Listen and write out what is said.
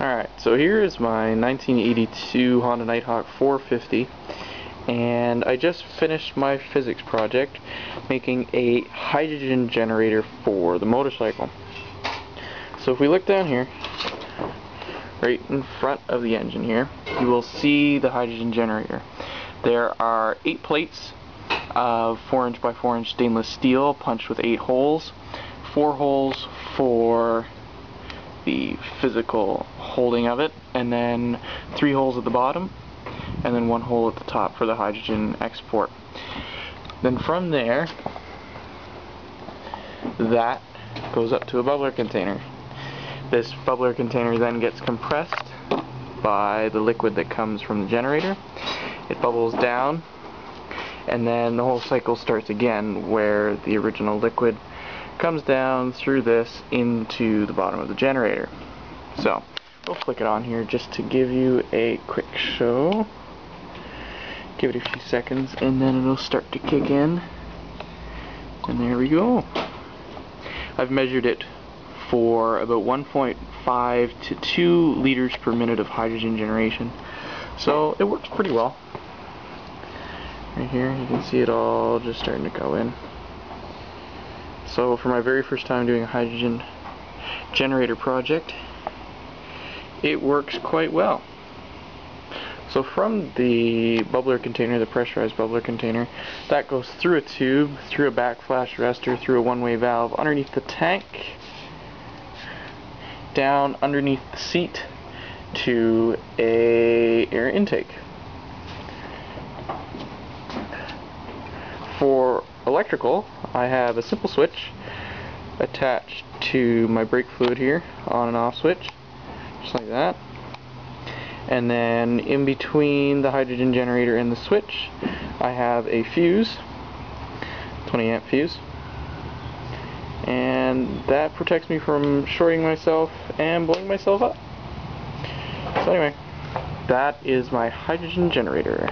Alright, so here is my 1982 Honda Nighthawk 450 and I just finished my physics project making a hydrogen generator for the motorcycle. So if we look down here, right in front of the engine here, you will see the hydrogen generator. There are eight plates of 4 inch by 4 inch stainless steel punched with eight holes, four holes for the physical holding of it, and then three holes at the bottom, and then one hole at the top for the hydrogen export. Then from there, that goes up to a bubbler container. This bubbler container then gets compressed by the liquid that comes from the generator. It bubbles down, and then the whole cycle starts again where the original liquid comes down through this into the bottom of the generator. So, we'll flick it on here just to give you a quick show. Give it a few seconds and then it'll start to kick in. And there we go. I've measured it for about 1.5 to 2 liters per minute of hydrogen generation. So it works pretty well. Right here, you can see it all just starting to go in. So for my very first time doing a hydrogen generator project, it works quite well. So from the bubbler container, the pressurized bubbler container, that goes through a tube, through a backflash arrestor, through a one-way valve, underneath the tank, down underneath the seat to a air intake. For electrical, I have a simple switch attached to my brake fluid here, on and off switch, just like that. And then in between the hydrogen generator and the switch, I have a fuse, 20 amp fuse, and that protects me from shorting myself and blowing myself up. So anyway, that is my hydrogen generator.